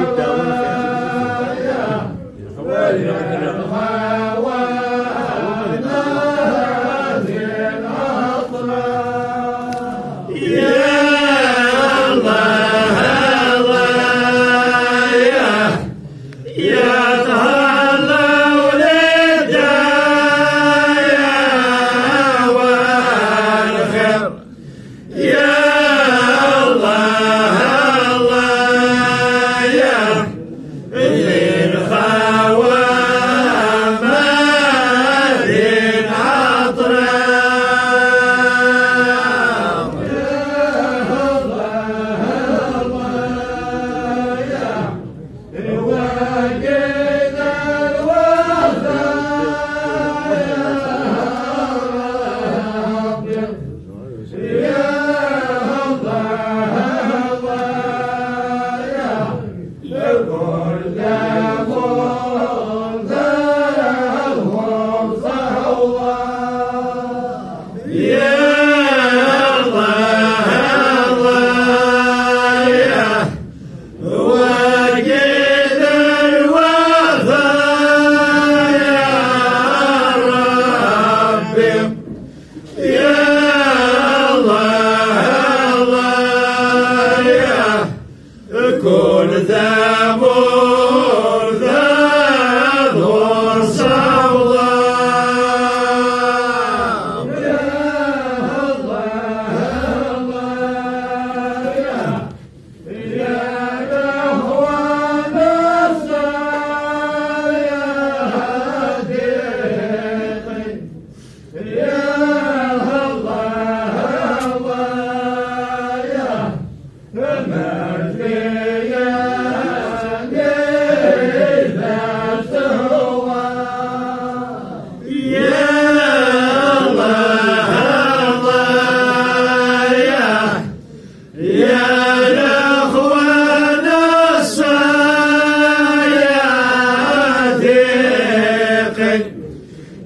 Então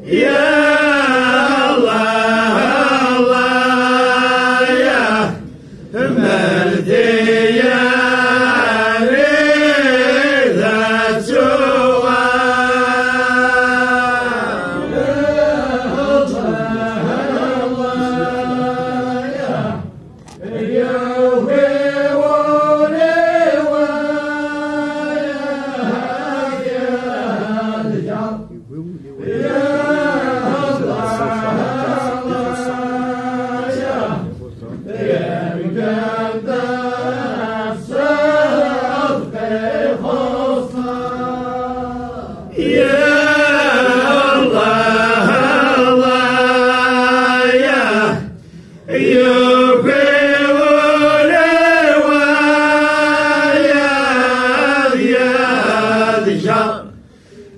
يا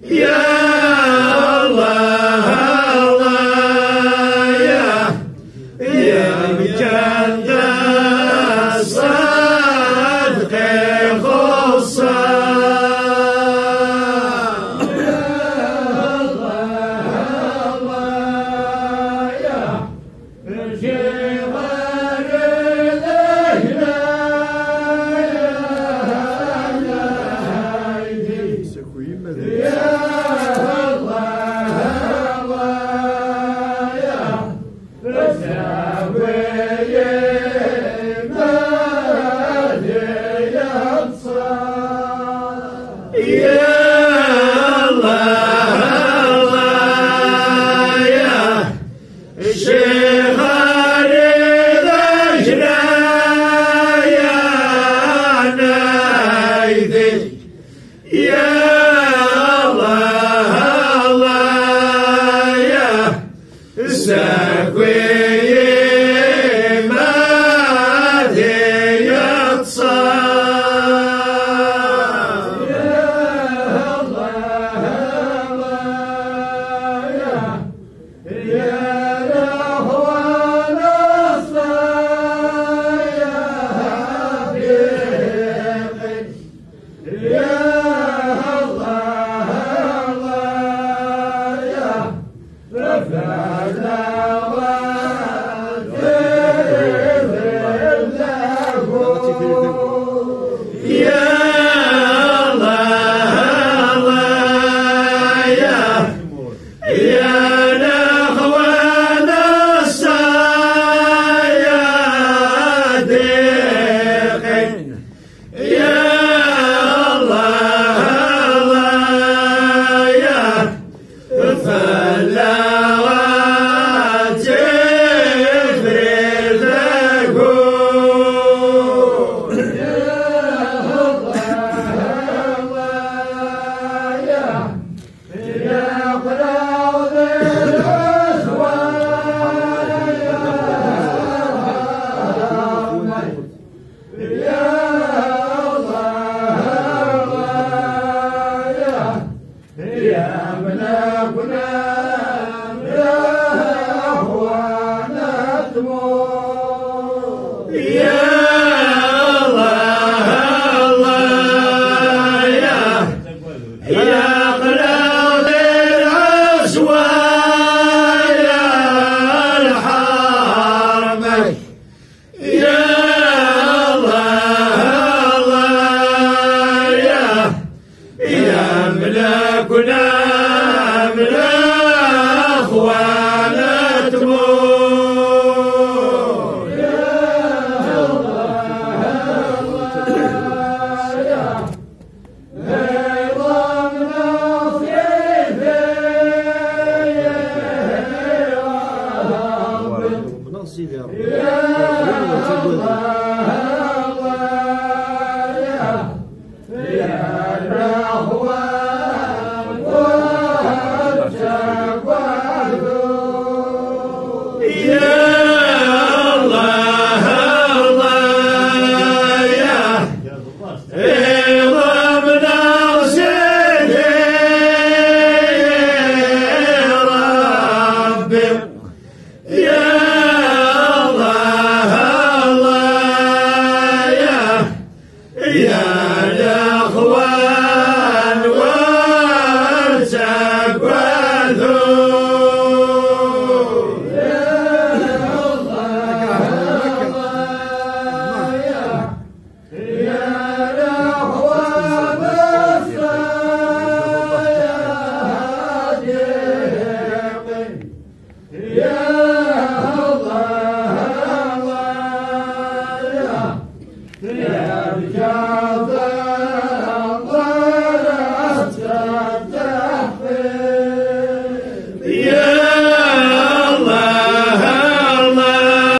Yeah. Yeah. Yeah.